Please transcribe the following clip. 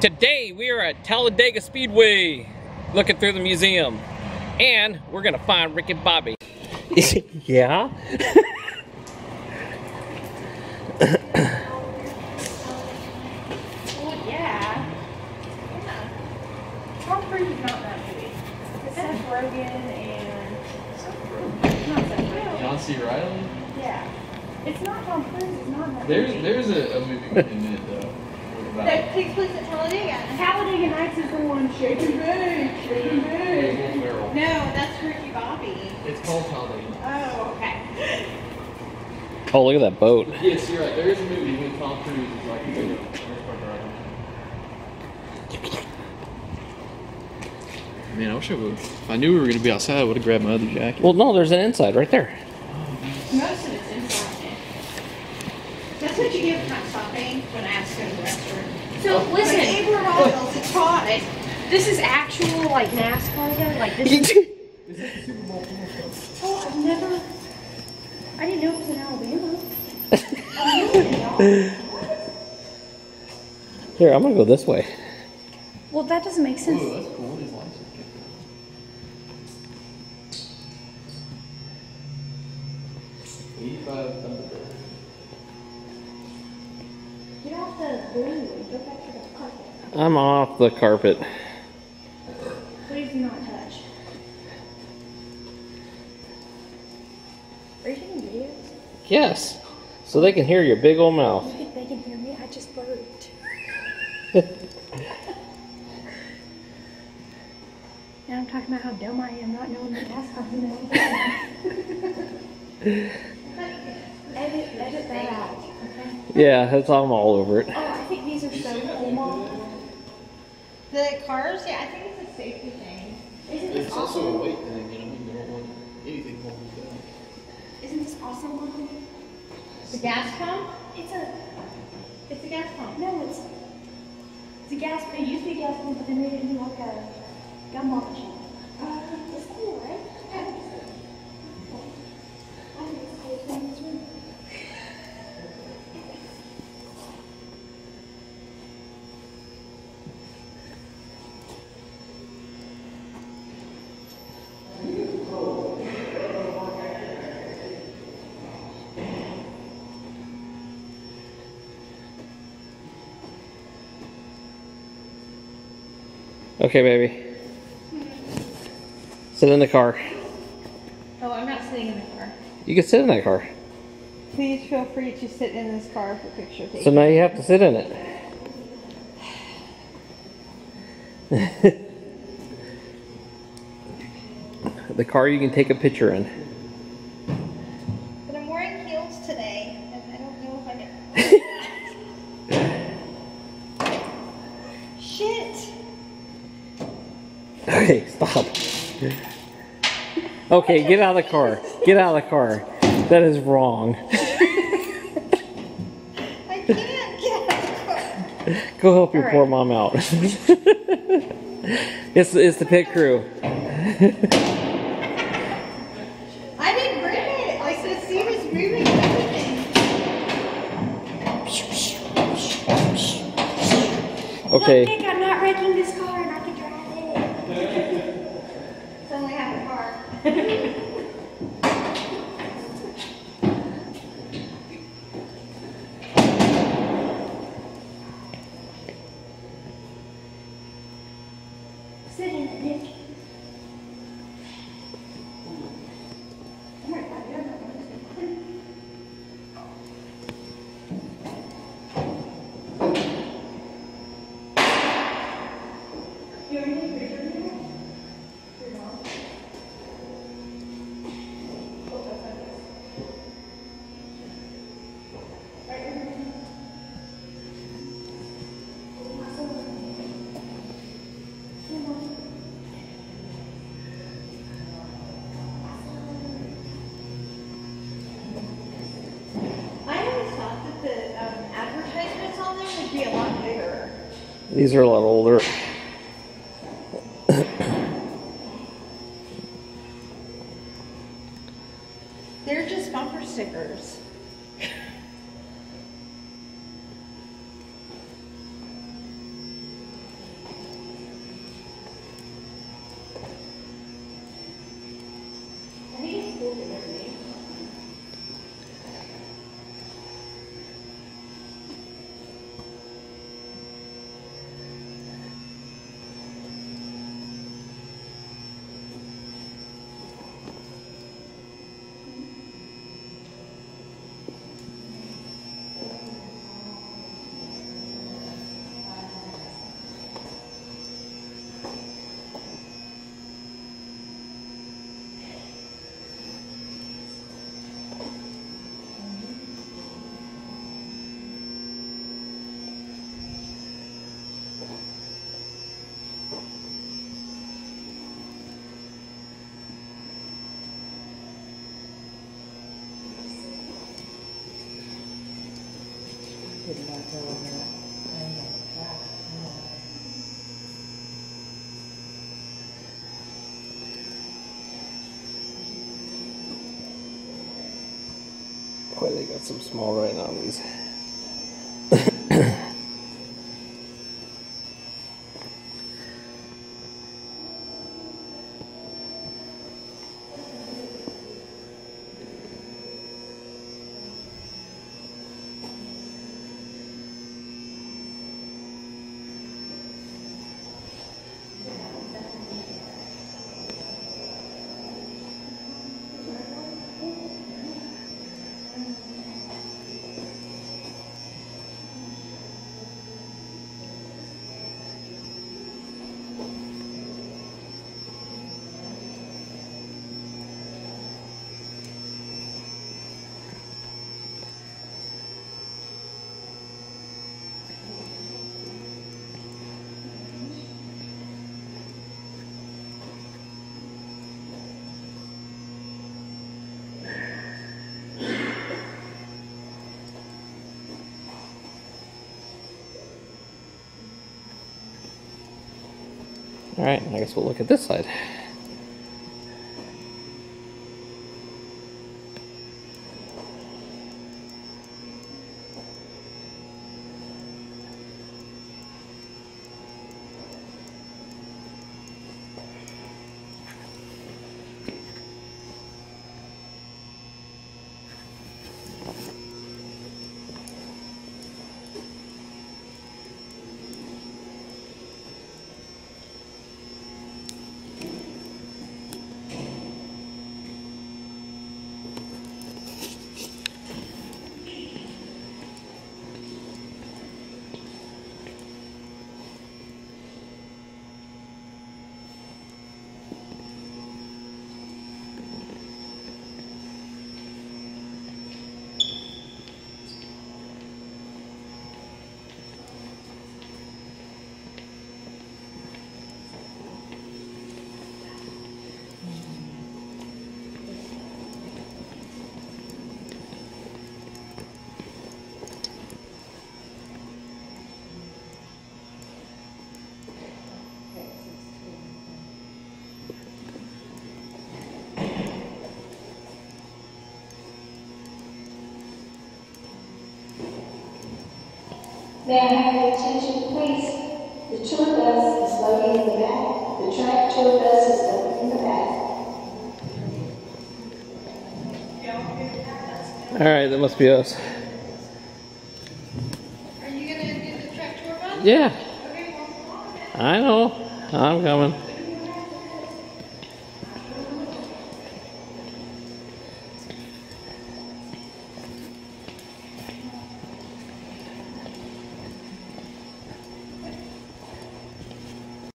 Today we are at Talladega Speedway looking through the museum. And we're gonna find Ricky Bobby. yeah? Well, yeah. Yeah. Tom Cruise is not that movie. It's Seth Rogen and not Seth Rogen. John C. Reilly? Yeah. It's not Tom Cruise. It's not that There's movie. there's a, a movie in it though. About That takes place at Talladega. Talladega Nights is the one shaking big, shaking big. Will Ferrell. No, that's Ricky Bobby. It's called Talladega. Oh, okay. Oh, look at that boat. Yes, you're right. There is a movie with Tom Cruise. It's like a Man, I wish I would. If I knew we were gonna be outside, I would have grabbed my other jacket. Well, no, there's an inside right there. Most of it's inside. That's what you get for not stopping when I ask to go to the. So But listen, April Royals, it's hot. this is actual like NASCAR though. Like this. Is, this Super Bowl oh, I've never. I didn't know it was in Alabama. I knew it was. Here, I'm gonna go this way. Well, that doesn't make sense. Ooh, Get off the balloon. Go back to the carpet. I'm off the carpet. Please do not touch. Are you taking videos? Yes. So they can hear your big old mouth. They can hear me? I just burped. and I'm talking about how dumb I am not knowing the gas company. edit, edit that out? Yeah, that's I'm all over it. Oh, I think these are so cool, Mom. The cars, yeah, I think it's a safety thing. Isn't this It's also a awesome? weight thing, you know. You don't want anything holding you down. Isn't this awesome, Mom? The gas pump? It's a, It's a gas pump. no, it's, it's a gas, it used to be a gas pump, but they made it into like a gumball machine. Uh, it's cool, right? Yeah. I think it's cool. It's in this room. Okay, baby. Sit in the car. Oh, I'm not sitting in the car. You can sit in that car. Please feel free to sit in this car for picture taking. So now you have to sit in it. the car you can take a picture in. But I'm wearing heels today, and I don't know if I can. Okay, get out of the car. Get out of the car. That is wrong. I can't get out of the car. Go help your All poor mom out. it's it's the pit crew. I didn't bring it. Like the seat was moving everything. Okay. Look, Nick, I'm not wrecking this car Thank you. Be a lot bigger. These are a lot older. Well, they got some small right on these. All right, I guess we'll look at this side. May I have your attention, please? The tour bus is loading in the back. The track tour bus is loading in the back. All right, that must be us. Are you gonna do the track tour bus? Yeah, Okay, well, come on then. I know. I'm coming.